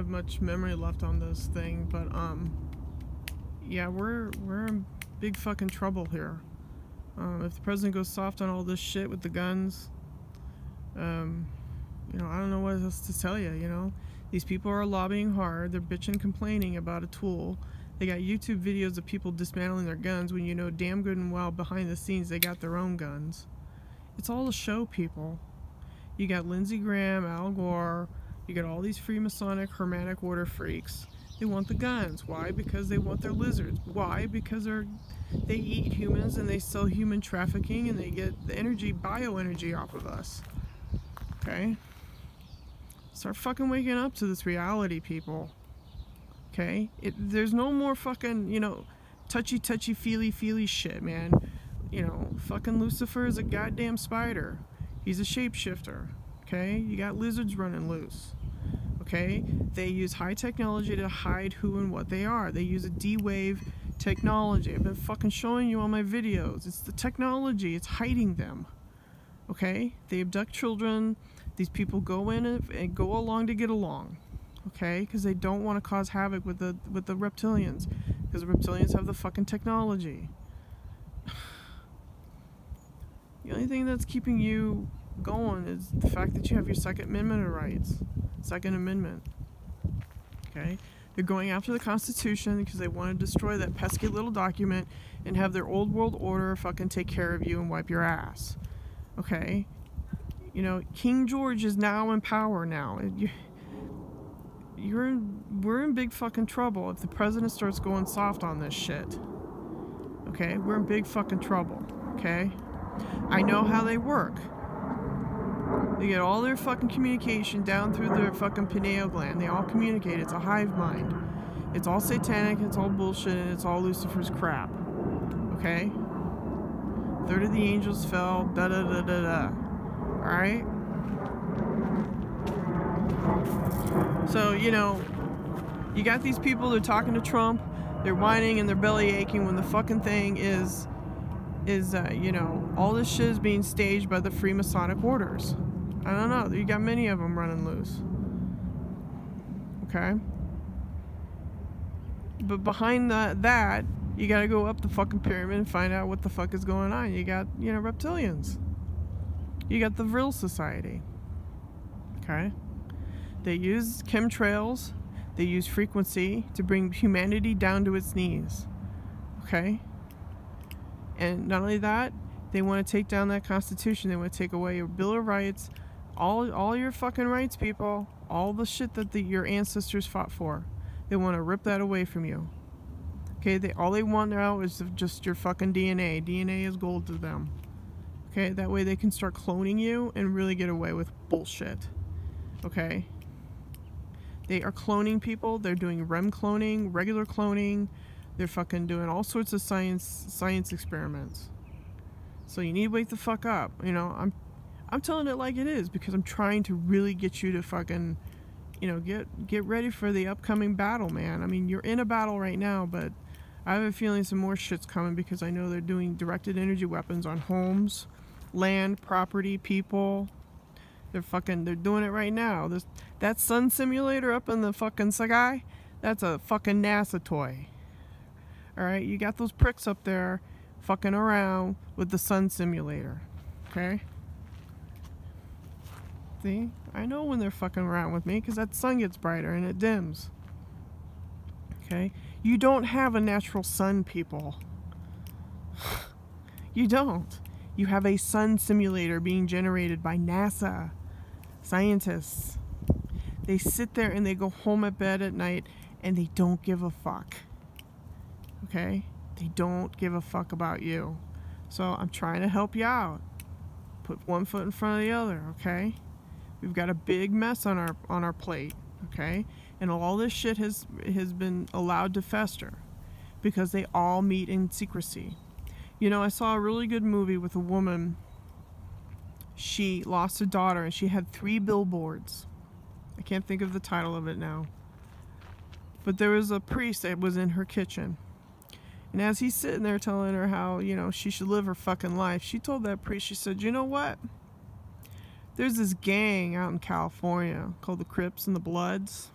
have much memory left on this thing, but um, yeah, we're we're in big fucking trouble here. Um, if the president goes soft on all this shit with the guns, um, you know, I don't know what else to tell you. You know, these people are lobbying hard. They're bitching, complaining about a tool. They got YouTube videos of people dismantling their guns when you know damn good and well behind the scenes they got their own guns. It's all a show, people. You got Lindsey Graham, Al Gore, you got all these Freemasonic Hermetic Order freaks. They want the guns. Why? Because they want their lizards. Why? Because they're they eat humans and they sell human trafficking and they get the energy, bioenergy off of us. Okay? Start fucking waking up to this reality, people. Okay? It, there's no more fucking, you know, touchy touchy feely feely shit, man. You know, fucking Lucifer is a goddamn spider. He's a shapeshifter. Okay? You got lizards running loose okay? They use high technology to hide who and what they are. They use a D-Wave technology. I've been fucking showing you on my videos. It's the technology, it's hiding them, okay? They abduct children. These people go in and go along to get along, okay? Because they don't want to cause havoc with the with the reptilians, because the reptilians have the fucking technology. The only thing that's keeping you going is the fact that you have your Second Amendment rights. Second Amendment. Okay? They're going after the Constitution because they want to destroy that pesky little document and have their old world order fucking take care of you and wipe your ass. Okay? You know, King George is now in power now. You're in, we're in big fucking trouble if the president starts going soft on this shit. Okay? We're in big fucking trouble. Okay? I know how they work. They get all their fucking communication down through their fucking pineal gland. They all communicate. It's a hive mind. It's all satanic, it's all bullshit, and it's all Lucifer's crap. Okay? Third of the angels fell, da da da da da. Alright? So, you know, you got these people, they're talking to Trump, they're whining and they're belly aching when the fucking thing is, is, uh, you know, all this shit is being staged by the Freemasonic orders. I don't know. You got many of them running loose. Okay? But behind the, that, you gotta go up the fucking pyramid and find out what the fuck is going on. You got, you know, reptilians. You got the Vril Society. Okay? They use chemtrails, they use frequency to bring humanity down to its knees. Okay? And not only that, they want to take down that Constitution. They want to take away your Bill of Rights, all all your fucking rights, people, all the shit that the, your ancestors fought for. They want to rip that away from you. Okay, they all they want now is just your fucking DNA. DNA is gold to them. Okay, that way they can start cloning you and really get away with bullshit. Okay? They are cloning people. They're doing REM cloning, regular cloning. They're fucking doing all sorts of science science experiments. So you need to wake the fuck up. You know, I'm I'm telling it like it is because I'm trying to really get you to fucking, you know, get get ready for the upcoming battle, man. I mean, you're in a battle right now, but I have a feeling some more shit's coming because I know they're doing directed energy weapons on homes, land, property, people. They're fucking they're doing it right now. This that sun simulator up in the fucking sky, that's a fucking NASA toy. All right, you got those pricks up there fucking around with the sun simulator. Okay? See? I know when they're fucking around with me because that sun gets brighter and it dims. Okay? You don't have a natural sun, people. you don't. You have a sun simulator being generated by NASA. Scientists. They sit there and they go home at bed at night and they don't give a fuck. Okay? They don't give a fuck about you. So I'm trying to help you out. Put one foot in front of the other, okay? We've got a big mess on our on our plate, okay? And all this shit has has been allowed to fester because they all meet in secrecy. You know, I saw a really good movie with a woman. She lost a daughter and she had three billboards. I can't think of the title of it now. But there was a priest that was in her kitchen. And as he's sitting there telling her how, you know, she should live her fucking life, she told that priest, she said, you know what? There's this gang out in California called the Crips and the Bloods.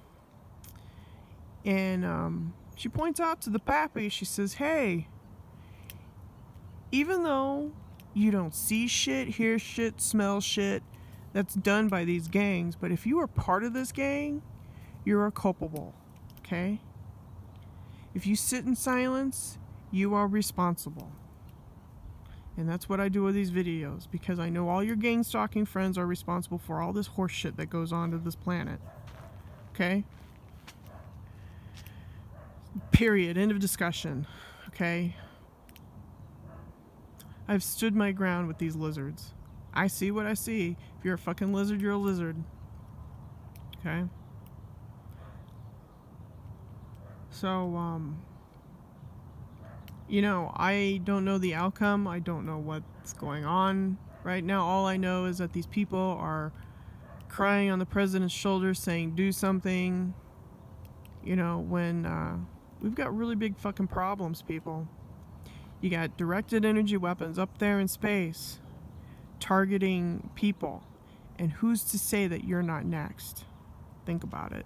And um, she points out to the pappy, she says, hey, even though you don't see shit, hear shit, smell shit that's done by these gangs, but if you are part of this gang, you're culpable, okay? If you sit in silence, you are responsible. And that's what I do with these videos because I know all your gang stalking friends are responsible for all this horse shit that goes on to this planet. Okay? Period. End of discussion. Okay? I've stood my ground with these lizards. I see what I see. If you're a fucking lizard, you're a lizard. Okay? So, um, you know, I don't know the outcome. I don't know what's going on right now. All I know is that these people are crying on the president's shoulders saying, do something. You know, when uh, we've got really big fucking problems, people. You got directed energy weapons up there in space targeting people. And who's to say that you're not next? Think about it.